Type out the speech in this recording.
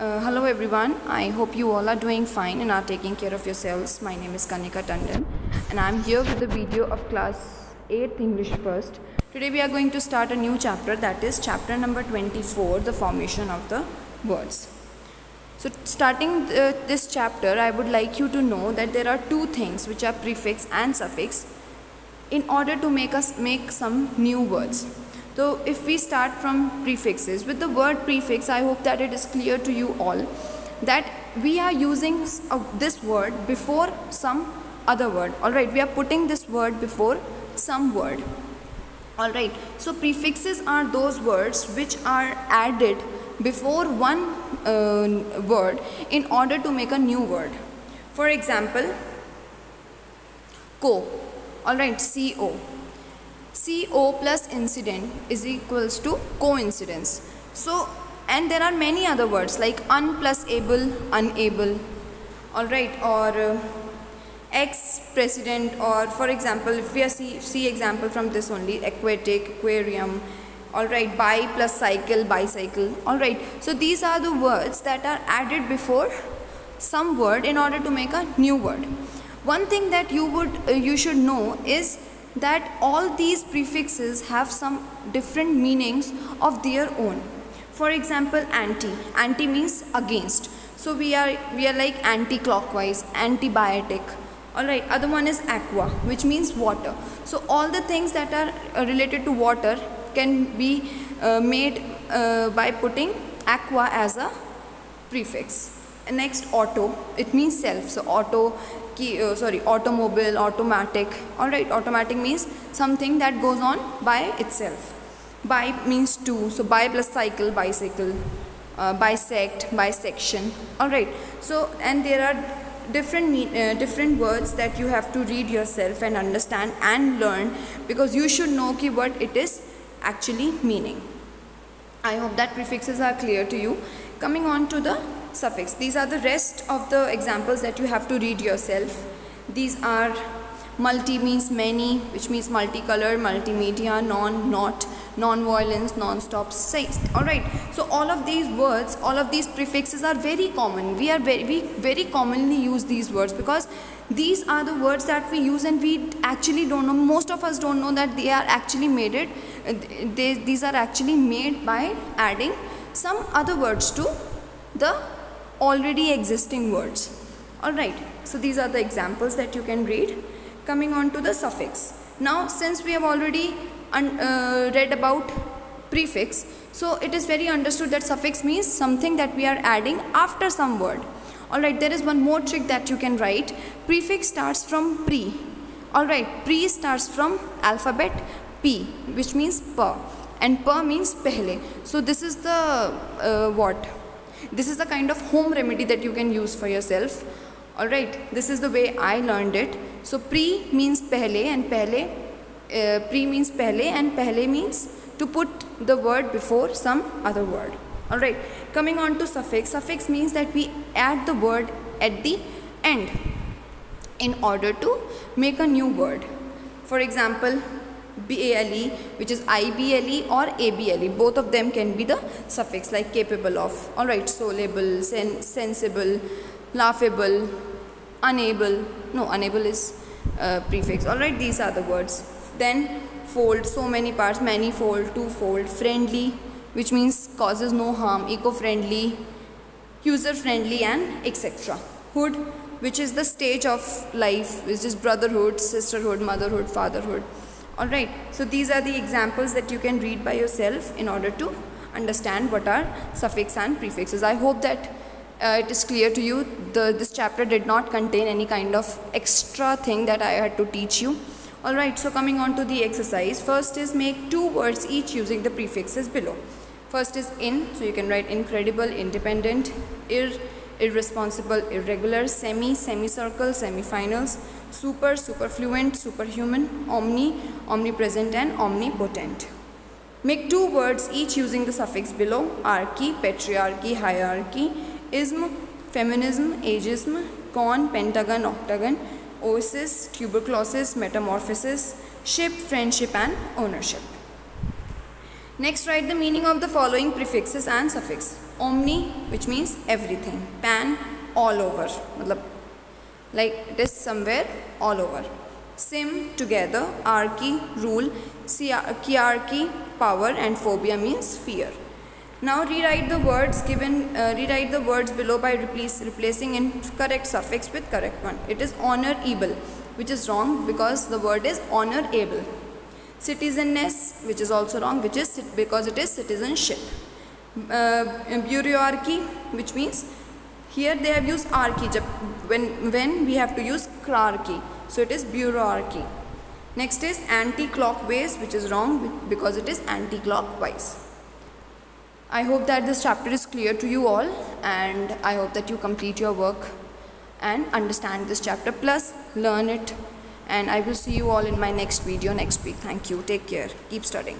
Uh, hello everyone, I hope you all are doing fine and are taking care of yourselves. My name is Kanika Tandon and I am here with the video of class 8th English first. Today we are going to start a new chapter that is chapter number 24, the formation of the words. So starting uh, this chapter, I would like you to know that there are two things which are prefix and suffix in order to make us make some new words. So if we start from prefixes, with the word prefix, I hope that it is clear to you all that we are using uh, this word before some other word. Alright, we are putting this word before some word. Alright, so prefixes are those words which are added before one uh, word in order to make a new word. For example, co. Alright, CO CO plus incident is equals to coincidence. So, and there are many other words like un plus able, unable, alright, or uh, ex president, or for example, if we see, see example from this only, aquatic, aquarium, alright, bi plus cycle, bicycle, alright. So, these are the words that are added before some word in order to make a new word. One thing that you would uh, you should know is that all these prefixes have some different meanings of their own. For example, anti. Anti means against. So we are we are like anti-clockwise, antibiotic. Alright, other one is aqua, which means water. So all the things that are uh, related to water can be uh, made uh, by putting aqua as a prefix. Next, auto. It means self. So auto uh, sorry automobile automatic. All right automatic means something that goes on by itself. Bi means two so bi plus cycle bicycle uh, bisect bisection. All right so and there are different uh, different words that you have to read yourself and understand and learn because you should know what it is actually meaning. I hope that prefixes are clear to you. Coming on to the suffix. These are the rest of the examples that you have to read yourself. These are multi means many, which means multicolor, multimedia, non, not, non-violence, non-stop, Alright, so all of these words, all of these prefixes are very common. We are very, we very commonly use these words because these are the words that we use and we actually don't know, most of us don't know that they are actually made it, uh, they, these are actually made by adding some other words to the already existing words. Alright, so these are the examples that you can read. Coming on to the suffix. Now, since we have already uh, read about prefix, so it is very understood that suffix means something that we are adding after some word. Alright, there is one more trick that you can write. Prefix starts from pre. Alright, pre starts from alphabet P, which means per. And per means pehle. So this is the uh, what? This is the kind of home remedy that you can use for yourself. Alright, this is the way I learned it. So pre means pehle and pehle, uh, pre means pehle and pehle means to put the word before some other word. Alright, coming on to suffix. Suffix means that we add the word at the end in order to make a new word. For example, BALE which is IBLE or ABLE both of them can be the suffix like capable of. Alright soluble, sen sensible, laughable, unable. No unable is uh, prefix. Alright these are the words. Then fold so many parts manifold twofold friendly which means causes no harm eco-friendly user friendly and etc hood which is the stage of life which is brotherhood sisterhood motherhood fatherhood Alright, so these are the examples that you can read by yourself in order to understand what are suffix and prefixes. I hope that uh, it is clear to you. The, this chapter did not contain any kind of extra thing that I had to teach you. Alright, so coming on to the exercise. First is make two words each using the prefixes below. First is in, so you can write incredible, independent, ir, irresponsible, irregular, semi, semicircle, semifinals, super, superfluent, superhuman, omni, omnipresent and omnipotent. Make two words each using the suffix below, archy, patriarchy, hierarchy, ism, feminism, ageism, gon, pentagon, octagon, oasis, tuberculosis, metamorphosis, ship, friendship and ownership. Next write the meaning of the following prefixes and suffix. Omni which means everything. Pan all over. Like it is somewhere all over. Sim together. Archy rule. Kiarchy power and phobia means fear. Now rewrite the words given, uh, rewrite the words below by replace, replacing incorrect suffix with correct one. It is honorable which is wrong because the word is honorable. Citizenness which is also wrong which is because it is citizenship. Uh, bureaucracy which means here they have used archy when, when we have to use crarchy. So it is bureaucracy. Next is anti-clockwise which is wrong because it is anti-clockwise. I hope that this chapter is clear to you all and I hope that you complete your work and understand this chapter plus learn it and I will see you all in my next video next week. Thank you. Take care. Keep studying.